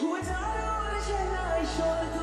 Who is all over the shed? I show the